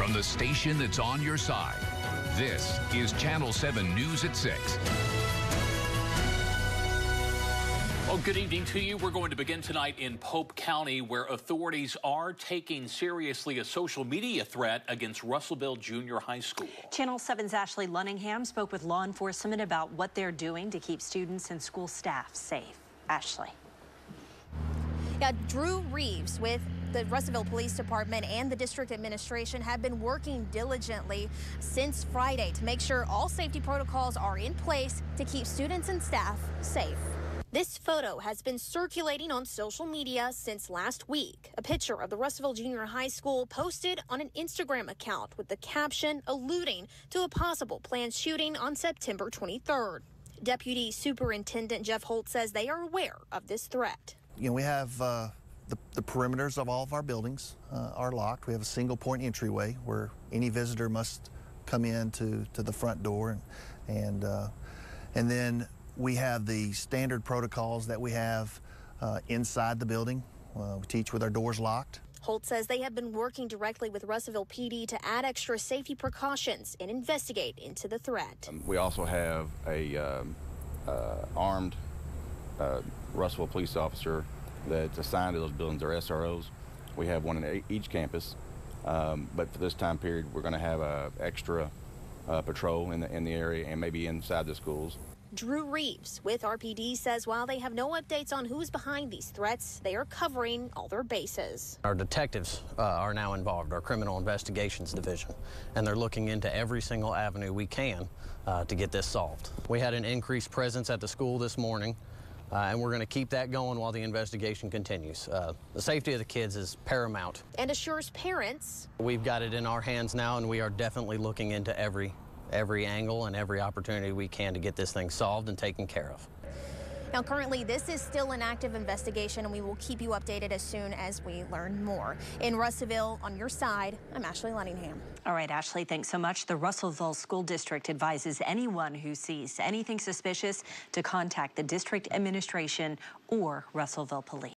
from the station that's on your side. This is Channel 7 News at 6. Well, good evening to you. We're going to begin tonight in Pope County, where authorities are taking seriously a social media threat against Russellville Junior High School. Channel 7's Ashley Lunningham spoke with law enforcement about what they're doing to keep students and school staff safe. Ashley. Yeah, Drew Reeves with the Russellville Police Department and the district administration have been working diligently since Friday to make sure all safety protocols are in place to keep students and staff safe. This photo has been circulating on social media since last week. A picture of the Russellville Junior High School posted on an Instagram account with the caption alluding to a possible planned shooting on September 23rd. Deputy Superintendent Jeff Holt says they are aware of this threat. You know, we have uh, the, the, perimeters of all of our buildings uh, are locked. We have a single point entryway where any visitor must come in to, to the front door. And, and, uh, and then we have the standard protocols that we have uh, inside the building. Uh, we teach with our doors locked. Holt says they have been working directly with Russellville PD to add extra safety precautions and investigate into the threat. Um, we also have a um, uh, armed uh, Russellville police officer that's assigned to those buildings. They're SROs. We have one in each campus, um, but for this time period, we're going to have a extra uh, patrol in the in the area and maybe inside the schools. Drew Reeves with RPD says while they have no updates on who's behind these threats, they are covering all their bases. Our detectives uh, are now involved, our criminal investigations division, and they're looking into every single avenue we can uh, to get this solved. We had an increased presence at the school this morning. Uh, and we're going to keep that going while the investigation continues. Uh, the safety of the kids is paramount. And assures parents. We've got it in our hands now, and we are definitely looking into every every angle and every opportunity we can to get this thing solved and taken care of. Now, currently, this is still an active investigation, and we will keep you updated as soon as we learn more. In Russellville, on your side, I'm Ashley Lunningham. All right, Ashley, thanks so much. The Russellville School District advises anyone who sees anything suspicious to contact the district administration or Russellville Police.